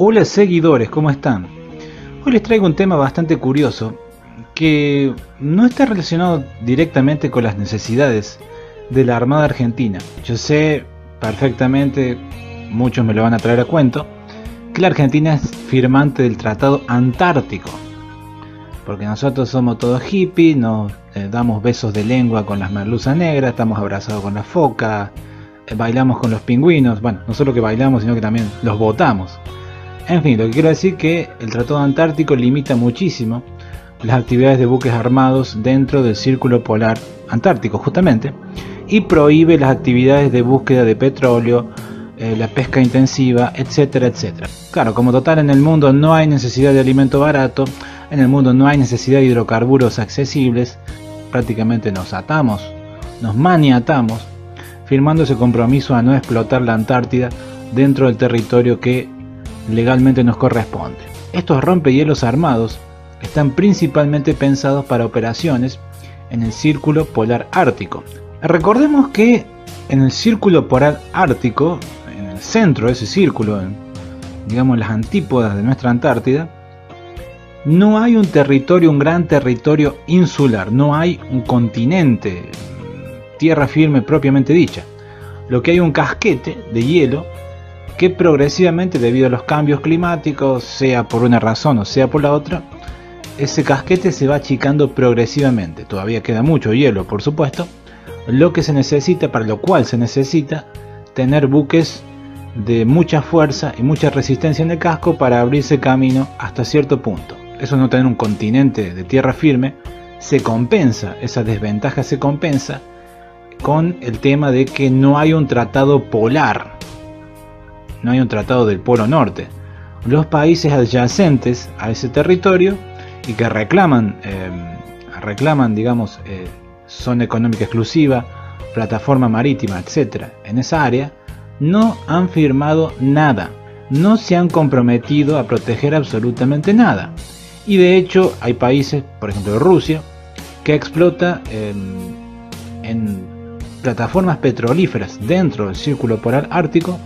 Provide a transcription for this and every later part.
Hola seguidores, ¿cómo están? Hoy les traigo un tema bastante curioso que no está relacionado directamente con las necesidades de la Armada Argentina. Yo sé perfectamente, muchos me lo van a traer a cuento, que la Argentina es firmante del Tratado Antártico. Porque nosotros somos todos hippies, nos eh, damos besos de lengua con las merluzas negras, estamos abrazados con la foca, eh, bailamos con los pingüinos, bueno, no solo que bailamos, sino que también los votamos. En fin, lo que quiero decir que el Tratado Antártico limita muchísimo las actividades de buques armados dentro del Círculo Polar Antártico, justamente, y prohíbe las actividades de búsqueda de petróleo, eh, la pesca intensiva, etcétera, etcétera. Claro, como total en el mundo no hay necesidad de alimento barato, en el mundo no hay necesidad de hidrocarburos accesibles, prácticamente nos atamos, nos maniatamos, firmando ese compromiso a no explotar la Antártida dentro del territorio que legalmente nos corresponde. Estos rompehielos armados están principalmente pensados para operaciones en el Círculo Polar Ártico. Recordemos que en el Círculo Polar Ártico, en el centro de ese círculo, digamos las antípodas de nuestra Antártida, no hay un territorio, un gran territorio insular, no hay un continente, tierra firme propiamente dicha. Lo que hay un casquete de hielo que progresivamente debido a los cambios climáticos, sea por una razón o sea por la otra, ese casquete se va achicando progresivamente. Todavía queda mucho hielo, por supuesto. Lo que se necesita, para lo cual se necesita tener buques de mucha fuerza y mucha resistencia en el casco para abrirse camino hasta cierto punto. Eso no tener un continente de tierra firme se compensa, esa desventaja se compensa con el tema de que no hay un tratado polar no hay un tratado del Polo Norte. Los países adyacentes a ese territorio y que reclaman, eh, reclaman digamos, eh, zona económica exclusiva, plataforma marítima, etc., en esa área, no han firmado nada, no se han comprometido a proteger absolutamente nada. Y de hecho hay países, por ejemplo Rusia, que explota en plataformas petrolíferas dentro del círculo polar ártico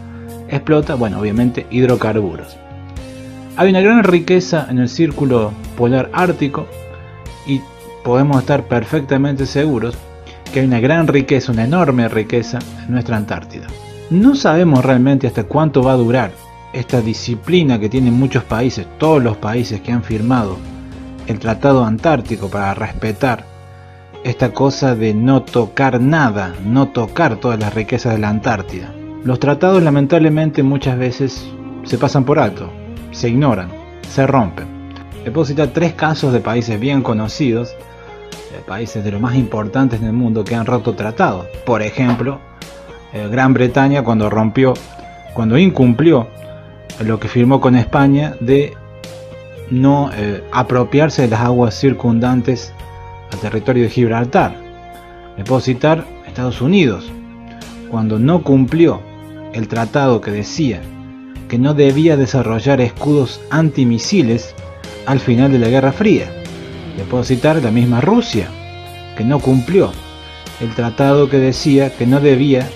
explota, bueno, obviamente hidrocarburos. Hay una gran riqueza en el círculo polar ártico y podemos estar perfectamente seguros que hay una gran riqueza, una enorme riqueza en nuestra Antártida. No sabemos realmente hasta cuánto va a durar esta disciplina que tienen muchos países, todos los países que han firmado el Tratado Antártico para respetar esta cosa de no tocar nada, no tocar todas las riquezas de la Antártida. Los tratados lamentablemente muchas veces se pasan por alto, se ignoran, se rompen. Le puedo citar tres casos de países bien conocidos, de países de los más importantes en el mundo que han roto tratados. Por ejemplo, eh, Gran Bretaña cuando rompió, cuando incumplió lo que firmó con España de no eh, apropiarse de las aguas circundantes al territorio de Gibraltar. Le puedo citar Estados Unidos, cuando no cumplió el tratado que decía que no debía desarrollar escudos antimisiles al final de la Guerra Fría. Le puedo citar la misma Rusia, que no cumplió el tratado que decía que no debía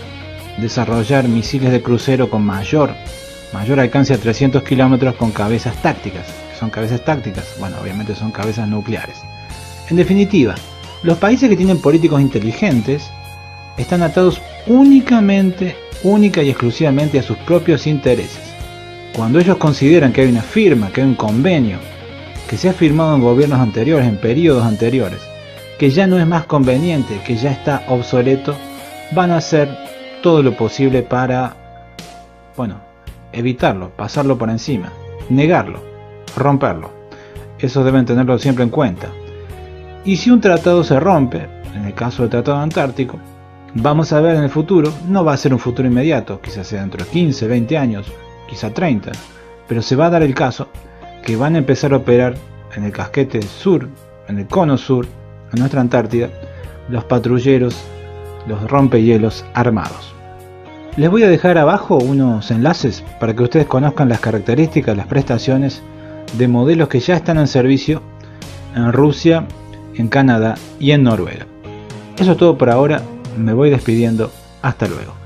desarrollar misiles de crucero con mayor, mayor alcance a 300 kilómetros con cabezas tácticas. son cabezas tácticas? Bueno, obviamente son cabezas nucleares. En definitiva, los países que tienen políticos inteligentes están atados únicamente única y exclusivamente a sus propios intereses. Cuando ellos consideran que hay una firma, que hay un convenio, que se ha firmado en gobiernos anteriores, en periodos anteriores, que ya no es más conveniente, que ya está obsoleto, van a hacer todo lo posible para, bueno, evitarlo, pasarlo por encima, negarlo, romperlo. Eso deben tenerlo siempre en cuenta. Y si un tratado se rompe, en el caso del Tratado Antártico, vamos a ver en el futuro, no va a ser un futuro inmediato, quizás sea dentro de 15, 20 años, quizá 30, pero se va a dar el caso que van a empezar a operar en el casquete sur, en el cono sur, en nuestra Antártida, los patrulleros, los rompehielos armados. Les voy a dejar abajo unos enlaces para que ustedes conozcan las características, las prestaciones de modelos que ya están en servicio en Rusia, en Canadá y en Noruega. Eso es todo por ahora me voy despidiendo. Hasta luego.